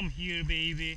Come here, baby.